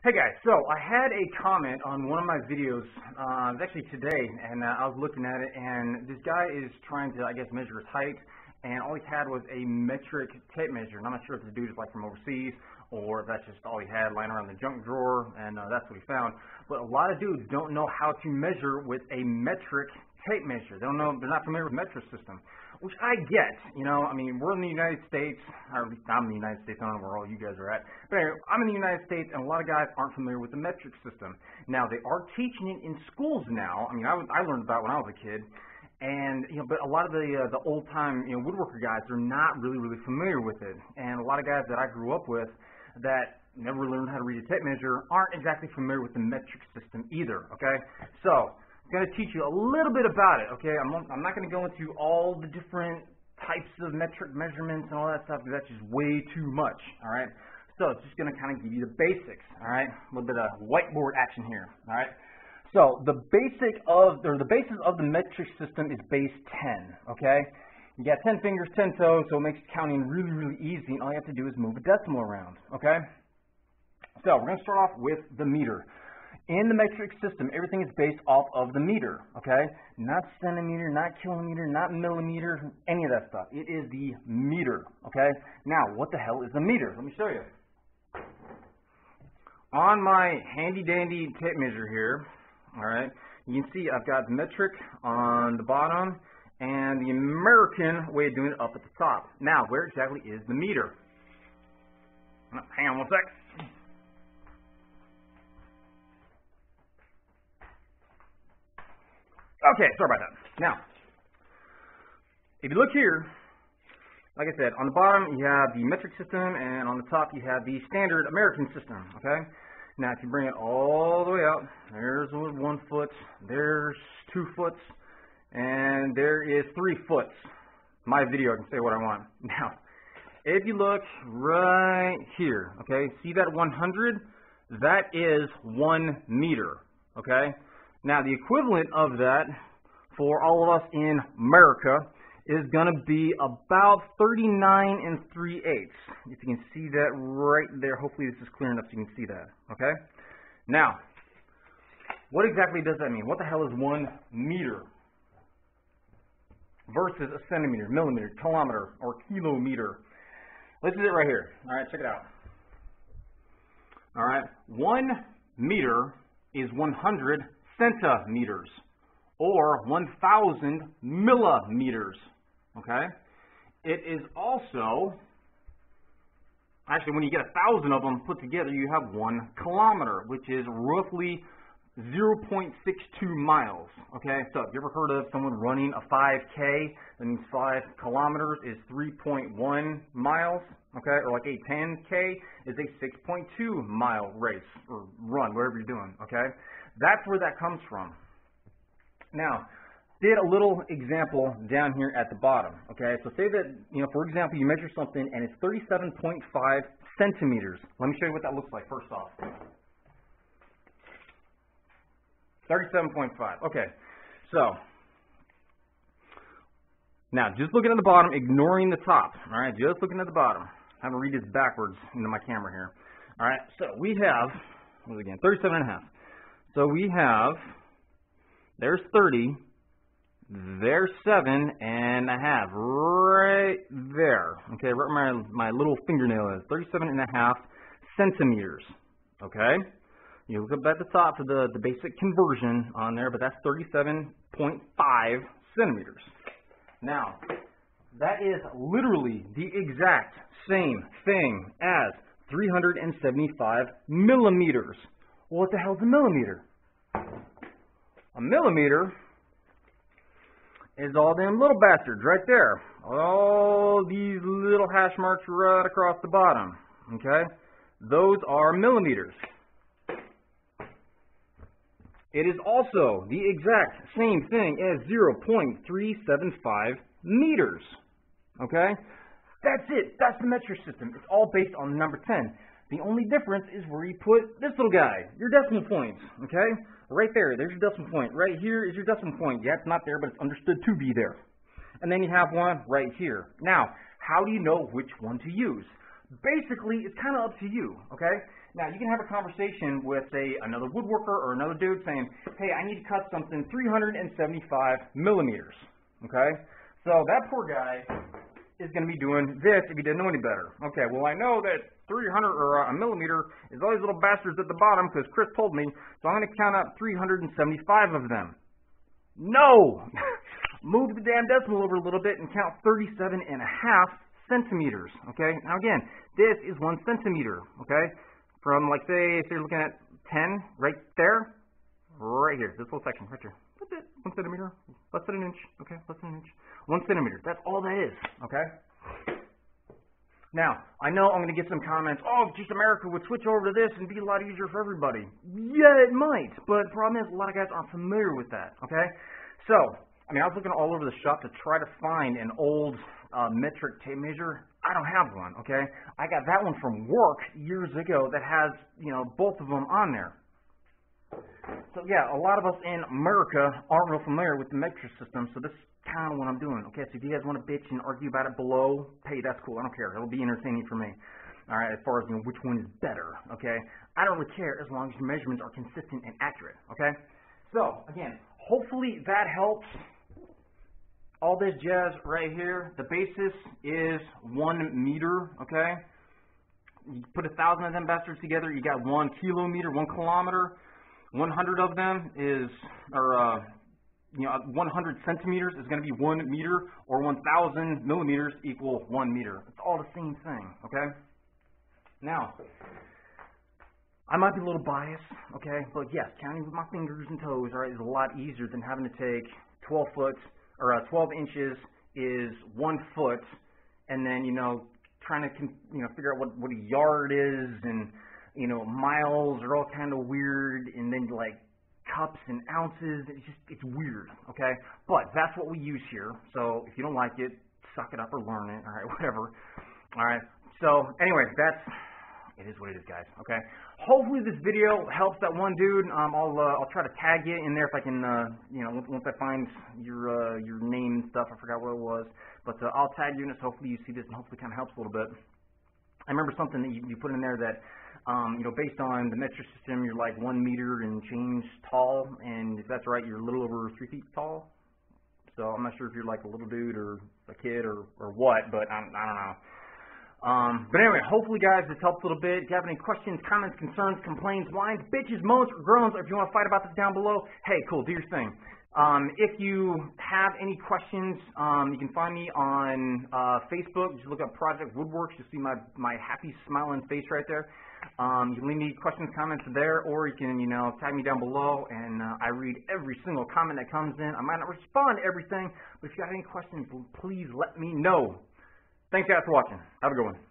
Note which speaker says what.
Speaker 1: Hey guys, so I had a comment on one of my videos, uh, it was actually today, and uh, I was looking at it, and this guy is trying to, I guess, measure his height, and all he had was a metric tape measure, and I'm not sure if the dude is like from overseas, or if that's just all he had lying around the junk drawer, and uh, that's what he found. But a lot of dudes don't know how to measure with a metric tape measure. They don't know, they're not familiar with metric system, which I get. You know, I mean, we're in the United States, or at least I'm in the United States. I don't know where all you guys are at. But anyway, I'm in the United States, and a lot of guys aren't familiar with the metric system. Now, they are teaching it in schools now. I mean, I, I learned about it when I was a kid. And you know, but a lot of the uh, the old time you know woodworker guys are not really really familiar with it, and a lot of guys that I grew up with that never learned how to read a tape measure aren't exactly familiar with the metric system either. Okay, so going to teach you a little bit about it, okay? I'm, I'm not going to go into all the different types of metric measurements and all that stuff because that's just way too much, all right? So it's just going to kind of give you the basics, all right? A little bit of whiteboard action here, all right? So the basic of, or the basis of the metric system is base 10, okay? You got 10 fingers, 10 toes, so it makes counting really, really easy, and all you have to do is move a decimal around, okay? So we're going to start off with the meter. In the metric system, everything is based off of the meter, okay? Not centimeter, not kilometer, not millimeter, any of that stuff. It is the meter, okay? Now, what the hell is a meter? Let me show you. On my handy dandy tape measure here, all right, you can see I've got the metric on the bottom and the American way of doing it up at the top. Now, where exactly is the meter? Hang on one sec. Okay, sorry about that. Now, if you look here, like I said, on the bottom you have the metric system, and on the top you have the standard American system, okay? Now, if you bring it all the way out, there's one foot, there's two foot, and there is three foot. My video, I can say what I want. Now, if you look right here, okay, see that 100? That is one meter, okay? Now, the equivalent of that for all of us in America is going to be about 39 and 3 eighths. If you can see that right there, hopefully this is clear enough so you can see that. Okay? Now, what exactly does that mean? What the hell is one meter versus a centimeter, millimeter, kilometer, or kilometer? This is it right here. All right, check it out. All right, one meter is 100 centimeters or 1,000 millimeters. Okay? It is also, actually, when you get a thousand of them put together, you have one kilometer, which is roughly 0.62 miles. Okay, so have you ever heard of someone running a 5K? That means 5 kilometers is 3.1 miles. Okay, or like a 10K is a 6.2 mile race or run, whatever you're doing. Okay, that's where that comes from. Now, did a little example down here at the bottom. Okay, so say that, you know, for example, you measure something and it's 37.5 centimeters. Let me show you what that looks like first off. 37.5. Okay, so now just looking at the bottom, ignoring the top. All right, just looking at the bottom. I'm gonna read this backwards into my camera here. All right, so we have, what again, 37 and a half. So we have, there's 30, there's 7 and a half, right there. Okay, right where my, my little fingernail is, 37 and a half centimeters. Okay? You look up at the top for the, the basic conversion on there, but that's 37.5 centimeters. Now, that is literally the exact same thing as 375 millimeters. Well, what the hell's a millimeter? A millimeter is all them little bastards right there. All these little hash marks right across the bottom. Okay? Those are millimeters. It is also the exact same thing as 0.375 meters. Okay? That's it. That's the metric system. It's all based on number 10. The only difference is where you put this little guy, your decimal points, okay? Right there, there's your decimal point. Right here is your decimal point. Yeah, it's not there, but it's understood to be there. And then you have one right here. Now, how do you know which one to use? Basically, it's kind of up to you, okay? Now, you can have a conversation with, say, another woodworker or another dude saying, hey, I need to cut something 375 millimeters, okay? So that poor guy is going to be doing this if he didn't know any better. Okay, well, I know that 300 or a millimeter is all these little bastards at the bottom because Chris told me, so I'm going to count up 375 of them. No! Move the damn decimal over a little bit and count 37 and a half centimeters, okay? Now again, this is one centimeter, okay? From like say, if you're looking at 10, right there, right here, this little section, right here. That's it, one centimeter, less than an inch, okay, less than an inch. One centimeter, that's all that is, okay? Now, I know I'm going to get some comments, oh, just America would switch over to this and be a lot easier for everybody. Yeah, it might, but the problem is a lot of guys aren't familiar with that, okay? So, I mean, I was looking all over the shop to try to find an old uh, metric tape measure. I don't have one, okay? I got that one from work years ago that has, you know, both of them on there. So yeah, a lot of us in America aren't real familiar with the metric system, so this kind of what I'm doing. Okay, so if you guys want to bitch and argue about it below, hey, that's cool. I don't care. It'll be entertaining for me. All right, as far as you know, which one is better. Okay, I don't really care as long as your measurements are consistent and accurate. Okay, so again, hopefully that helps. All this jazz right here, the basis is one meter. Okay, you put a thousand of them bastards together, you got one kilometer, one kilometer. 100 of them is, or uh, you know, 100 centimeters is going to be one meter, or 1,000 millimeters equal one meter. It's all the same thing, okay? Now, I might be a little biased, okay, but yes, counting with my fingers and toes, all right, is a lot easier than having to take 12 foot or uh, 12 inches is one foot, and then you know trying to you know figure out what what a yard is, and you know miles are all kind of weird, and then like cups and ounces. It's just, it's weird, okay? But that's what we use here. So if you don't like it, suck it up or learn it, all right, whatever. All right. So anyway, that's, it is what it is, guys, okay? Hopefully this video helps that one dude. Um, I'll, uh, I'll try to tag you in there if I can, uh, you know, once I find your, uh, your name and stuff. I forgot what it was. But uh, I'll tag you in it, so hopefully you see this and hopefully kind of helps a little bit. I remember something that you, you put in there that um, you know, based on the metric system, you're like one meter and change tall, and if that's right, you're a little over three feet tall. So I'm not sure if you're like a little dude or a kid or or what, but I, I don't know. Um, but anyway, hopefully, guys, this helps a little bit. If you have any questions, comments, concerns, complaints, whines, bitches, moans, or groans, or if you want to fight about this down below, hey, cool, do your thing. Um, if you have any questions, um, you can find me on uh, Facebook. Just look up Project Woodworks. You'll see my, my happy, smiling face right there. Um, you can leave me questions, comments there, or you can, you know, tag me down below, and uh, I read every single comment that comes in. I might not respond to everything, but if you got any questions, please let me know. Thanks, guys, for watching. Have a good one.